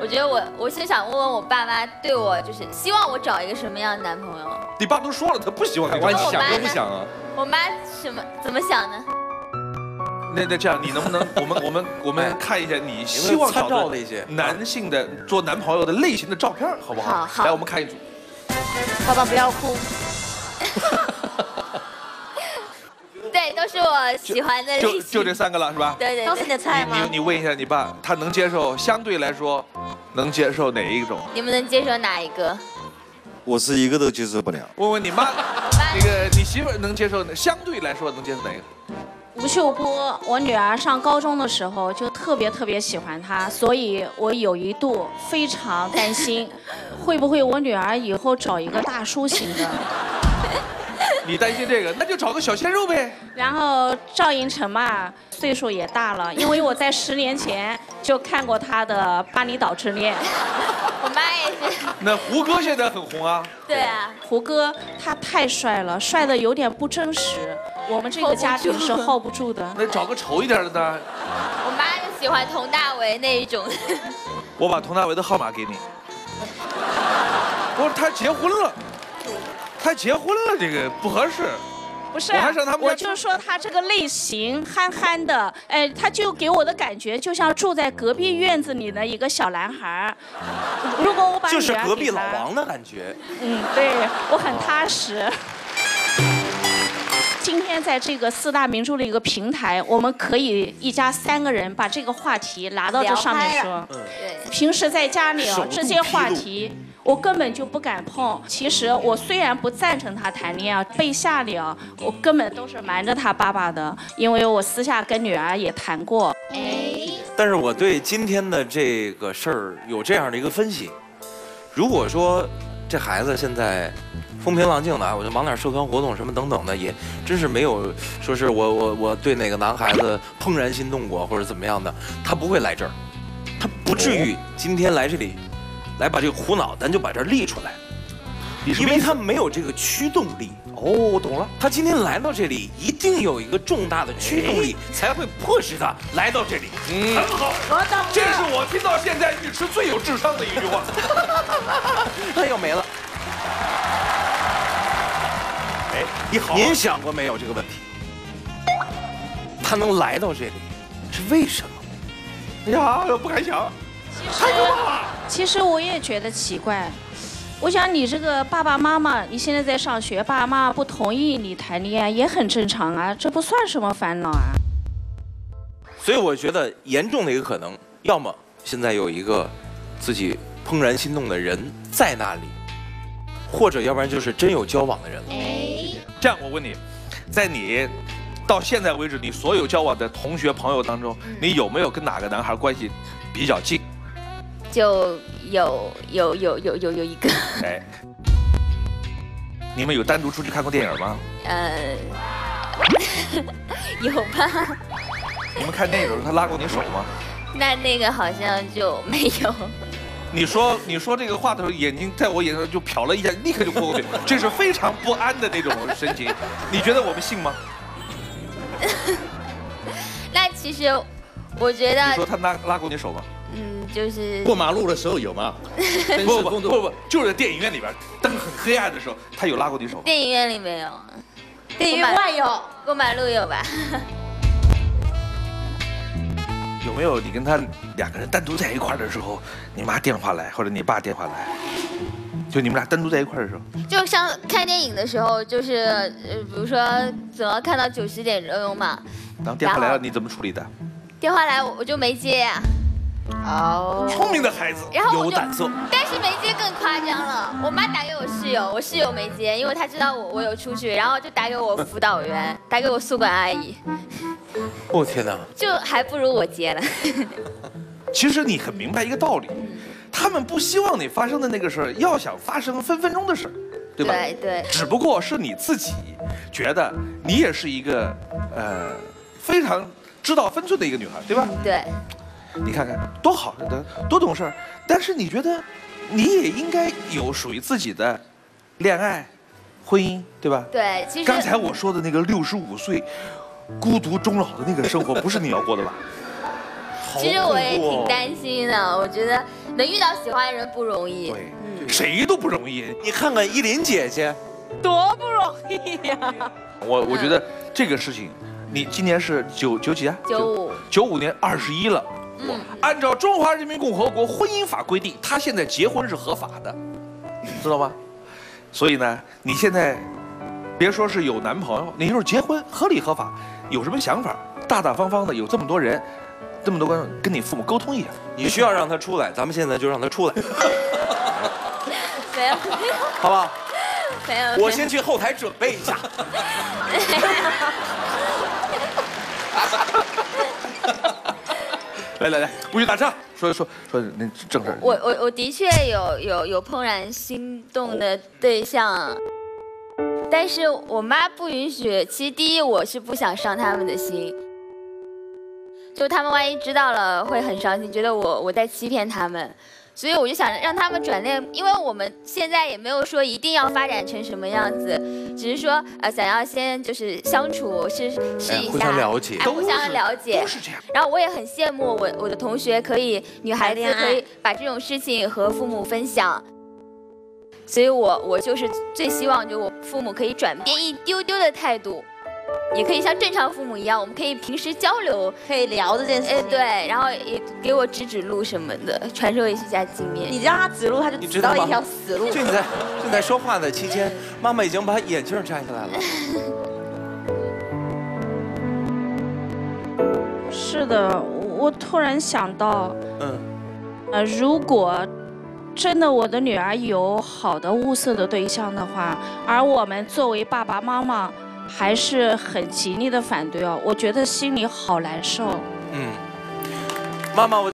我觉得我我是想问问我爸妈对我就是希望我找一个什么样的男朋友？你爸都说了，他不希望你我找想都不想啊。我妈什么怎么想呢？那那这样，你能不能我们我们我们看一下你希望参找的照的一些男性的做男朋友的类型的照片，好不好？好好来，我们看一组。爸爸不要哭。对，都是我喜欢的类就型。就这三个了，是吧？对对都是你的菜吗你你？你问一下你爸，他能接受相对来说能接受哪一种？你们能接受哪一个？我是一个都接受不了。问问你妈，那个你媳妇儿能接受，相对来说能接受哪一个？吴秀波，我女儿上高中的时候就特别特别喜欢他，所以我有一度非常担心，会不会我女儿以后找一个大叔型的。你担心这个，那就找个小鲜肉呗。然后赵寅成嘛，岁数也大了，因为我在十年前就看过他的《巴厘岛之恋》。我妈也是。那胡歌现在很红啊，对啊，胡歌他太帅了，帅的有点不真实，我们这个家庭是 hold 不住的。那找个丑一点的呢？我妈就喜欢佟大为那一种。我把佟大为的号码给你。不是，他结婚了，他结婚了，这个不合适。不是我还上他们家我就说他这个类型憨憨的，哎，他就给我的感觉就像住在隔壁院子里的一个小男孩儿。如果我把就是隔壁老王的感觉。嗯，对我很踏实。今天在这个四大名著的一个平台，我们可以一家三个人把这个话题拿到这上面说聊开了。对，平时在家里哦，这些话题我根本就不敢碰。其实我虽然不赞成他谈恋爱，被下里啊，我根本都是瞒着他爸爸的，因为我私下跟女儿也谈过。但是我对今天的这个事儿有这样的一个分析：如果说这孩子现在风平浪静的啊，我就忙点社团活动什么等等的，也真是没有说是我我我对哪个男孩子怦然心动过或者怎么样的，他不会来这儿，他不至于今天来这里，来把这个苦恼咱就把这儿立出来，因为他没有这个驱动力。哦，我懂了。他今天来到这里，一定有一个重大的驱动力，才会迫使他来到这里。嗯，很好，这是我听到现在尉迟最有智商的一句话。他又没了。哎，你好，您想过没有这个问题？他能来到这里，是为什么？哎呀，不敢想，太可怕了。其实我也觉得奇怪，我想你这个爸爸妈妈，你现在在上学，爸爸妈妈不同意你谈恋爱也很正常啊，这不算什么烦恼啊。所以我觉得严重的一个可能，要么现在有一个自己怦然心动的人在那里，或者要不然就是真有交往的人了。这样，我问你，在你到现在为止，你所有交往的同学朋友当中，你有没有跟哪个男孩关系比较近？就有有有有有有一个，哎，你们有单独出去看过电影吗？呃，有吧？你们看电影的时候，他拉过你手吗？那那个好像就没有。你说你说这个话的时候，眼睛在我眼上就瞟了一下，立刻就过过去，这是非常不安的那种神情。你觉得我们信吗？那其实我觉得你说得，他拉拉过你手吗？嗯，就是过马路的时候有吗？不不不不不，就是在电影院里边，灯很黑暗的时候，他有拉过你手吗？电影院里没有，电影院外有，过马路有吧？有没有你跟他两个人单独在一块儿的时候，你妈电话来或者你爸电话来，就你们俩单独在一块儿的时候，就像看电影的时候，就是呃，比如说总要看到九十点钟嘛，然后电话来了你怎么处理的？电话来我我就没接呀、哦，聪明的孩子，然后有胆色。但是没接更夸张了，我妈打给我室友，我室友没接，因为她知道我我有出去，然后就打给我辅导员，打给我宿管阿姨，我、天哪！就还不如我接了。其实你很明白一个道理，他们不希望你发生的那个事儿，要想发生分分钟的事儿，对吧？对对只不过是你自己觉得你也是一个呃非常知道分寸的一个女孩，对吧？对，你看看多好的，多懂事儿。但是你觉得你也应该有属于自己的恋爱、婚姻，对吧？对，其实刚才我说的那个六十五岁孤独终老的那个生活，不是你要过的吧？其实我也挺担心的，我觉得能遇到喜欢的人不容易。对，谁都不容易。你看看依林姐姐，多不容易呀！我我觉得这个事情，你今年是九九几啊？九五，九五年二十一了。嗯，按照中华人民共和国婚姻法规定，他现在结婚是合法的，知道吗？所以呢，你现在别说是有男朋友，你就是结婚合理合法，有什么想法，大大方方的，有这么多人，这么多观众，跟你父母沟通一下。你需要让他出来，咱们现在就让他出来，没有，好不好？没有。我先去后台准备一下。来来来，不许打岔，说说说那正事。我我我的确有有有怦然心动的对象，但是我妈不允许。其实第一，我是不想伤他们的心，就他们万一知道了会很伤心，觉得我我在欺骗他们。所以我就想让他们转念，因为我们现在也没有说一定要发展成什么样子，只是说呃想要先就是相处试试一下，互相了解，互相了解，都是这样。然后我也很羡慕我我的同学可以女孩子可以把这种事情和父母分享，所以我我就是最希望就我父母可以转变一丢丢的态度。也可以像正常父母一样，我们可以平时交流，可以聊这件事情。对，然后也给我指指路什么的，传授一下经验。你让他指路，他就知道一条死路。就你在正在说话的期间，妈妈已经把眼镜摘下来了。是的，我突然想到，嗯，呃，如果真的我的女儿有好的物色的对象的话，而我们作为爸爸妈妈。还是很极力的反对哦，我觉得心里好难受。嗯，妈妈我。